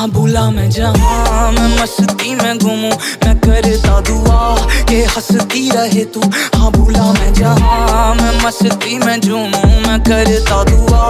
हाँ भूला मैं जहाँ मैं मस्ती में घूमू। मैं करता दुआ के हंसती रहे तू। हाँ भूला मैं जहाँ मैं मस्ती में झूमू। मैं करता दुआ